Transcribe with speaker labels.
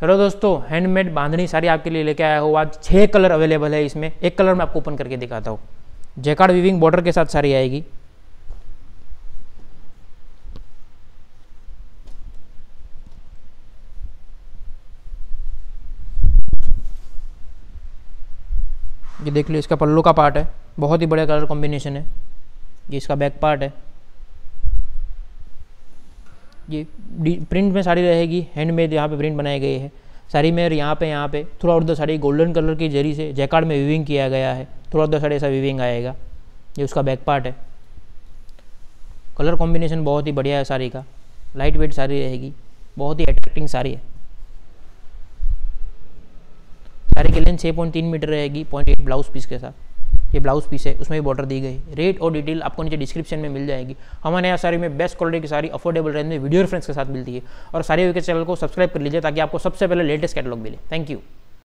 Speaker 1: Hello दोस्तों handmade बांधनी साड़ी आपके लिए लेके आया हूँ। आज छः कलर अवेलेबल है इसमें। एक कलर मैं आपको ओपन करके दिखाता हूँ। जैकार्ड वीविंग बॉर्डर के साथ साड़ी आएगी। ये देख लो, इसका पल्लू का पार्ट है। बहुत ही बढ़िया कलर कॉम्बिनेशन है। ये इसका बैक पार्ट है। ये प्रिंट में साड़ी रहेगी हैंडमेड यहाँ पे प्रिंट बनाए गए हैं। साड़ी में यहाँ पे यहाँ पे throughout the sari golden colour की जरी से जैकार्ड में विविंग किया गया है। थ्रू आउट द साड़ी ऐसा विविंग आएगा। ये उसका बैक पार्ट है। कलर कॉम्बिनेशन बहुत ही बढ़िया है साड़ी का। लाइट वेट साड़ी रहेगी। बहुत ही अट्रैक्टिंग साड़ी है। साड़ी की लेंथ छः पॉइंट तीन मीटर रहेगी पॉइंट एट ब्लाउज पीस के साथ। ये ब्लाउज पीस है, उसमें भी बॉर्डर दी गई। रेट और डिटेल आपको नीचे डिस्क्रिप्शन में मिल जाएगी। हमारे यहाँ सारी में बेस्ट क्वालिटी की सारी अफोर्डेबल रेंज में वीडियो रेफरेंस के साथ मिलती है। और सारे वीडियो चैनल को सब्सक्राइब कर लीजिए ताकि आपको सबसे पहले लेटेस्ट कैटलॉग मिले। Thank you